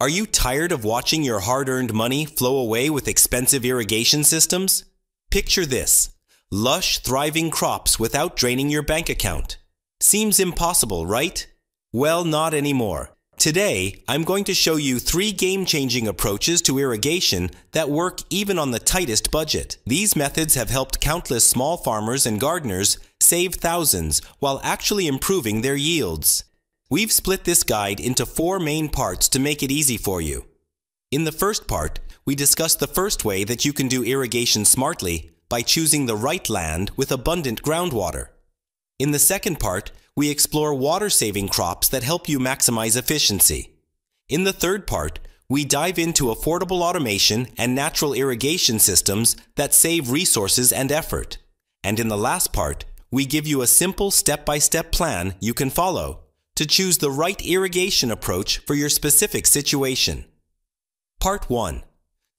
Are you tired of watching your hard earned money flow away with expensive irrigation systems? Picture this lush, thriving crops without draining your bank account. Seems impossible, right? Well, not anymore. Today, I'm going to show you three game changing approaches to irrigation that work even on the tightest budget. These methods have helped countless small farmers and gardeners save thousands while actually improving their yields. We've split this guide into four main parts to make it easy for you. In the first part, we discuss the first way that you can do irrigation smartly by choosing the right land with abundant groundwater. In the second part, we explore water saving crops that help you maximize efficiency. In the third part, we dive into affordable automation and natural irrigation systems that save resources and effort. And in the last part, we give you a simple step by step plan you can follow to choose the right irrigation approach for your specific situation. Part 1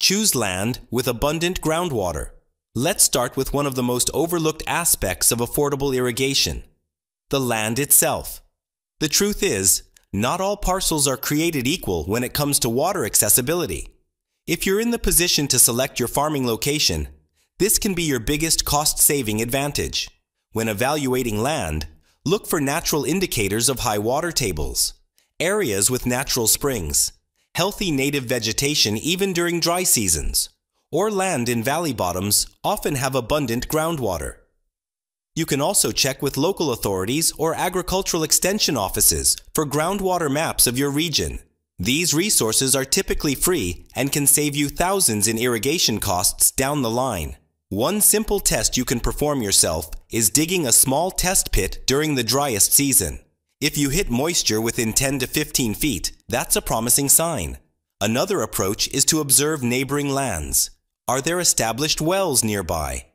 Choose land with abundant groundwater. Let's start with one of the most overlooked aspects of affordable irrigation the land itself. The truth is, not all parcels are created equal when it comes to water accessibility. If you're in the position to select your farming location, this can be your biggest cost saving advantage. When evaluating land, look for natural indicators of high water tables, areas with natural springs, healthy native vegetation even during dry seasons, or land in valley bottoms often have abundant groundwater. You can also check with local authorities or agricultural extension offices for groundwater maps of your region. These resources are typically free and can save you thousands in irrigation costs down the line. One simple test you can perform yourself is digging a small test pit during the driest season. If you hit moisture within 10 to 15 feet, that's a promising sign. Another approach is to observe neighboring lands. Are there established wells nearby?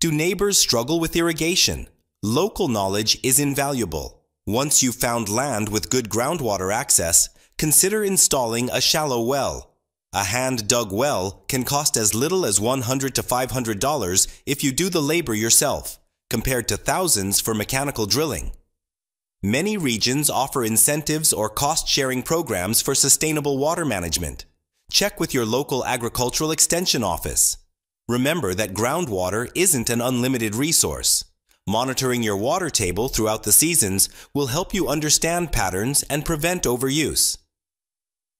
Do neighbors struggle with irrigation? Local knowledge is invaluable. Once you've found land with good groundwater access, consider installing a shallow well. A hand dug well can cost as little as 100 to $500 if you do the labor yourself, compared to thousands for mechanical drilling. Many regions offer incentives or cost sharing programs for sustainable water management. Check with your local agricultural extension office. Remember that groundwater isn't an unlimited resource. Monitoring your water table throughout the seasons will help you understand patterns and prevent overuse.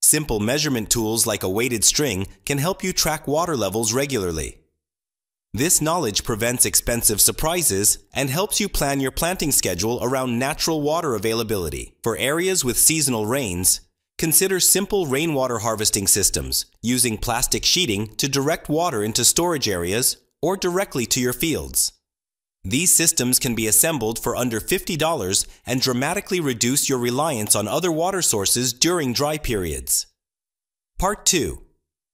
Simple measurement tools like a weighted string can help you track water levels regularly. This knowledge prevents expensive surprises and helps you plan your planting schedule around natural water availability. For areas with seasonal rains, consider simple rainwater harvesting systems using plastic sheeting to direct water into storage areas or directly to your fields. These systems can be assembled for under $50 and dramatically reduce your reliance on other water sources during dry periods. Part 2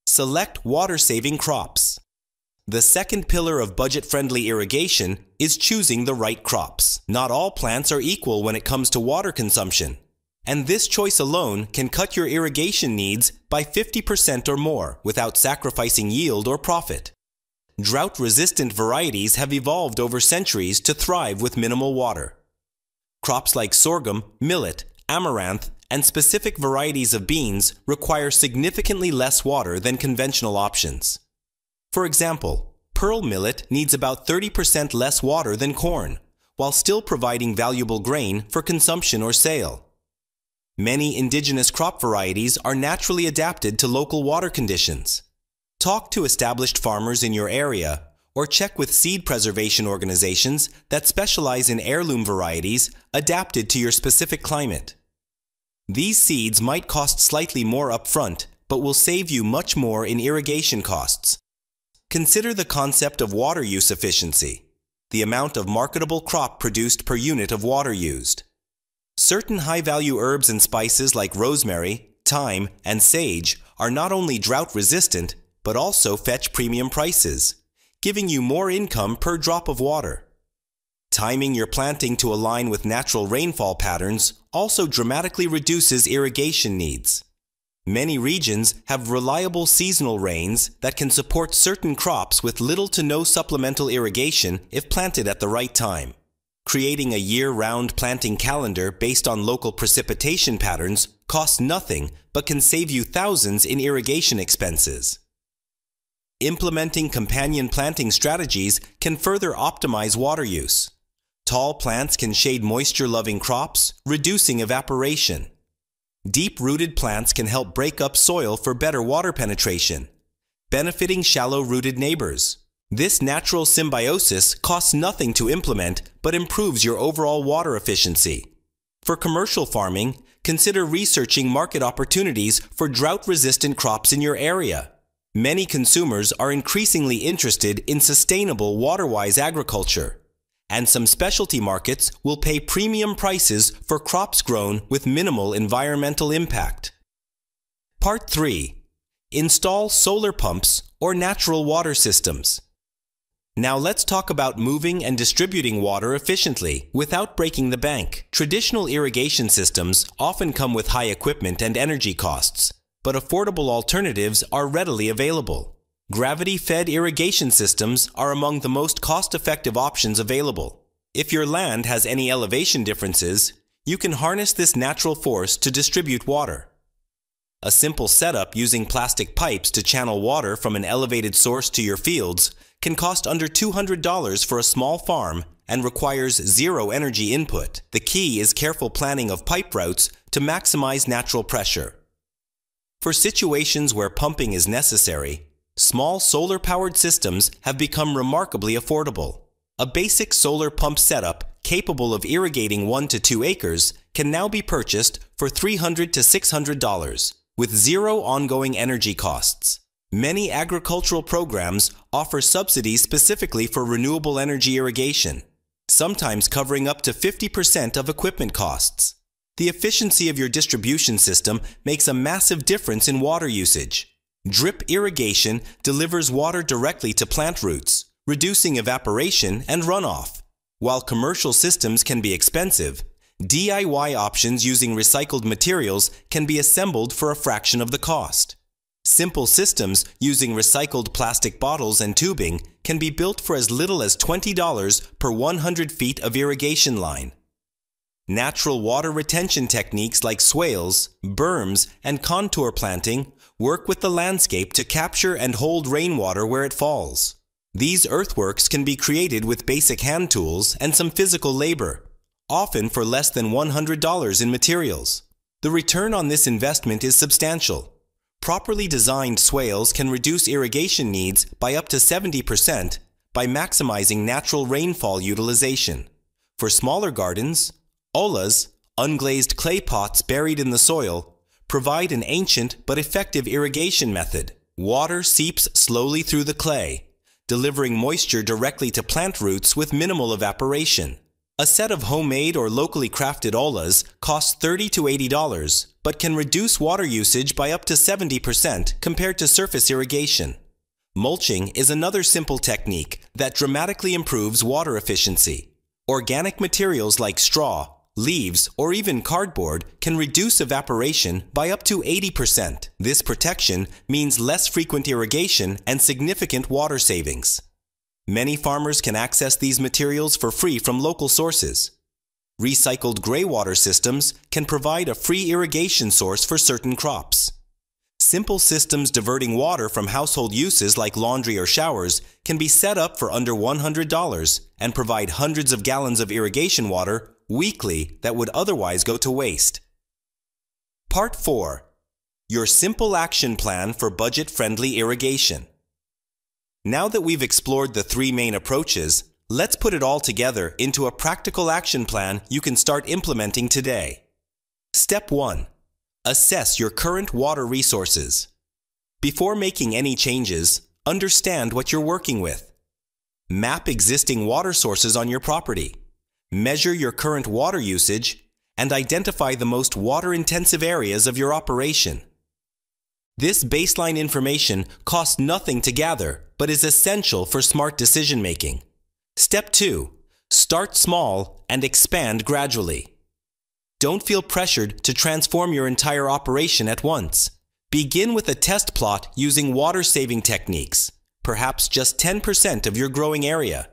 Select water saving crops. The second pillar of budget friendly irrigation is choosing the right crops. Not all plants are equal when it comes to water consumption, and this choice alone can cut your irrigation needs by 50% or more without sacrificing yield or profit. Drought resistant varieties have evolved over centuries to thrive with minimal water. Crops like sorghum, millet, amaranth, and specific varieties of beans require significantly less water than conventional options. For example, pearl millet needs about 30% less water than corn, while still providing valuable grain for consumption or sale. Many indigenous crop varieties are naturally adapted to local water conditions. Talk to established farmers in your area or check with seed preservation organizations that specialize in heirloom varieties adapted to your specific climate. These seeds might cost slightly more upfront, but will save you much more in irrigation costs. Consider the concept of water use efficiency, the amount of marketable crop produced per unit of water used. Certain high value herbs and spices like rosemary, thyme, and sage are not only drought resistant, but also fetch premium prices, giving you more income per drop of water. Timing your planting to align with natural rainfall patterns also dramatically reduces irrigation needs. Many regions have reliable seasonal rains that can support certain crops with little to no supplemental irrigation if planted at the right time. Creating a year-round planting calendar based on local precipitation patterns costs nothing but can save you thousands in irrigation expenses. Implementing companion planting strategies can further optimize water use. Tall plants can shade moisture-loving crops, reducing evaporation. Deep-rooted plants can help break up soil for better water penetration, benefiting shallow-rooted neighbors. This natural symbiosis costs nothing to implement but improves your overall water efficiency. For commercial farming, consider researching market opportunities for drought-resistant crops in your area. Many consumers are increasingly interested in sustainable water-wise agriculture, and some specialty markets will pay premium prices for crops grown with minimal environmental impact. Part 3. Install solar pumps or natural water systems. Now let's talk about moving and distributing water efficiently without breaking the bank. Traditional irrigation systems often come with high equipment and energy costs, but affordable alternatives are readily available. Gravity-fed irrigation systems are among the most cost-effective options available. If your land has any elevation differences, you can harness this natural force to distribute water. A simple setup using plastic pipes to channel water from an elevated source to your fields can cost under $200 for a small farm and requires zero energy input. The key is careful planning of pipe routes to maximize natural pressure. For situations where pumping is necessary, small solar-powered systems have become remarkably affordable. A basic solar pump setup capable of irrigating 1 to 2 acres can now be purchased for $300 to $600 with zero ongoing energy costs. Many agricultural programs offer subsidies specifically for renewable energy irrigation, sometimes covering up to 50% of equipment costs. The efficiency of your distribution system makes a massive difference in water usage. Drip irrigation delivers water directly to plant roots, reducing evaporation and runoff. While commercial systems can be expensive, DIY options using recycled materials can be assembled for a fraction of the cost. Simple systems using recycled plastic bottles and tubing can be built for as little as $20 per 100 feet of irrigation line. Natural water retention techniques like swales, berms, and contour planting work with the landscape to capture and hold rainwater where it falls. These earthworks can be created with basic hand tools and some physical labor, often for less than $100 in materials. The return on this investment is substantial. Properly designed swales can reduce irrigation needs by up to 70% by maximizing natural rainfall utilization. For smaller gardens, Ollas, unglazed clay pots buried in the soil, provide an ancient but effective irrigation method. Water seeps slowly through the clay, delivering moisture directly to plant roots with minimal evaporation. A set of homemade or locally crafted ollas costs 30 to $80, but can reduce water usage by up to 70% compared to surface irrigation. Mulching is another simple technique that dramatically improves water efficiency. Organic materials like straw, leaves, or even cardboard can reduce evaporation by up to 80%. This protection means less frequent irrigation and significant water savings. Many farmers can access these materials for free from local sources. Recycled greywater systems can provide a free irrigation source for certain crops. Simple systems diverting water from household uses like laundry or showers can be set up for under $100 and provide hundreds of gallons of irrigation water weekly that would otherwise go to waste. Part 4. Your simple action plan for budget-friendly irrigation. Now that we've explored the three main approaches, let's put it all together into a practical action plan you can start implementing today. Step 1. Assess your current water resources. Before making any changes, understand what you're working with. Map existing water sources on your property measure your current water usage, and identify the most water-intensive areas of your operation. This baseline information costs nothing to gather, but is essential for smart decision making. Step 2. Start small and expand gradually. Don't feel pressured to transform your entire operation at once. Begin with a test plot using water saving techniques, perhaps just 10% of your growing area.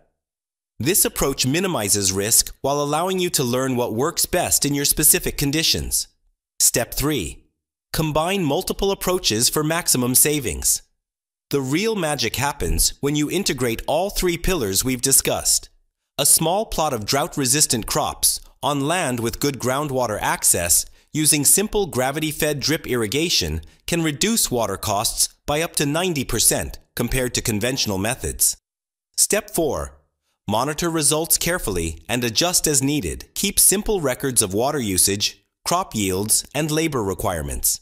This approach minimizes risk while allowing you to learn what works best in your specific conditions. Step 3. Combine multiple approaches for maximum savings. The real magic happens when you integrate all three pillars we've discussed. A small plot of drought-resistant crops on land with good groundwater access using simple gravity-fed drip irrigation can reduce water costs by up to 90% compared to conventional methods. Step 4. Monitor results carefully and adjust as needed. Keep simple records of water usage, crop yields, and labor requirements.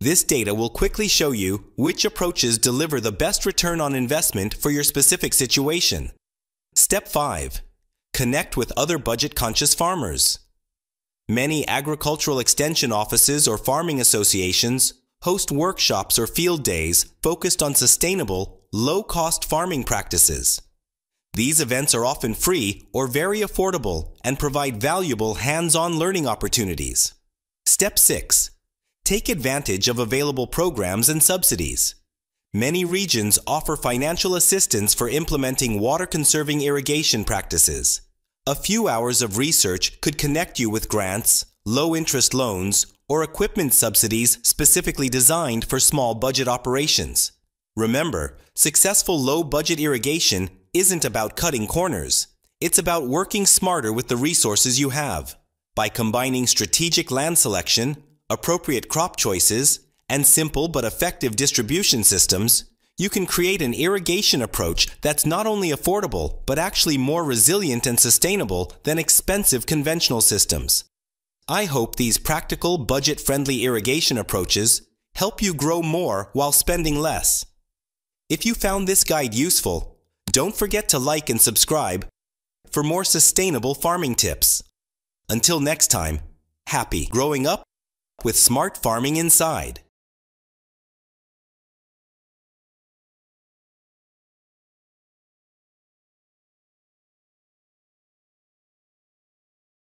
This data will quickly show you which approaches deliver the best return on investment for your specific situation. Step 5. Connect with other budget-conscious farmers. Many agricultural extension offices or farming associations host workshops or field days focused on sustainable, low-cost farming practices. These events are often free or very affordable and provide valuable hands-on learning opportunities. Step 6. Take advantage of available programs and subsidies. Many regions offer financial assistance for implementing water-conserving irrigation practices. A few hours of research could connect you with grants, low-interest loans, or equipment subsidies specifically designed for small budget operations. Remember, successful low-budget irrigation isn't about cutting corners. It's about working smarter with the resources you have. By combining strategic land selection, appropriate crop choices, and simple but effective distribution systems, you can create an irrigation approach that's not only affordable, but actually more resilient and sustainable than expensive conventional systems. I hope these practical, budget-friendly irrigation approaches help you grow more while spending less. If you found this guide useful, don't forget to like and subscribe for more sustainable farming tips. Until next time, happy growing up with smart farming inside.